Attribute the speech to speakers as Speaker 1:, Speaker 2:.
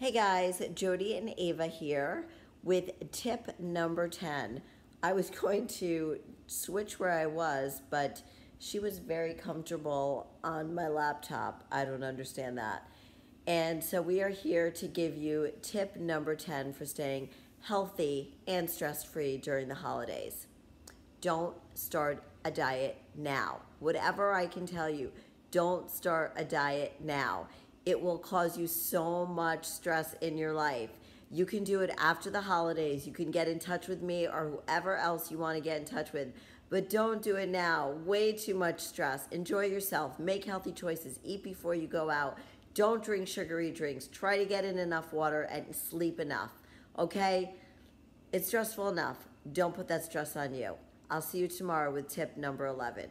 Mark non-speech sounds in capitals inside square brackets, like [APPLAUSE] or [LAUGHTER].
Speaker 1: Hey guys, Jodi and Ava here with tip number 10. I was [LAUGHS] going to switch where I was, but she was very comfortable on my laptop. I don't understand that. And so we are here to give you tip number 10 for staying healthy and stress free during the holidays. Don't start a diet now. Whatever I can tell you, don't start a diet now. It will cause you so much stress in your life. You can do it after the holidays. You can get in touch with me or whoever else you want to get in touch with. But don't do it now. Way too much stress. Enjoy yourself. Make healthy choices. Eat before you go out. Don't drink sugary drinks. Try to get in enough water and sleep enough. Okay? It's stressful enough. Don't put that stress on you. I'll see you tomorrow with tip number 11.